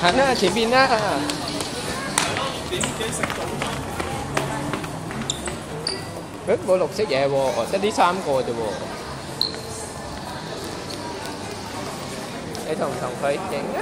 行啦，前面啦。誒冇綠色嘢喎，得呢三個啫喎。你同唔同佢影啊？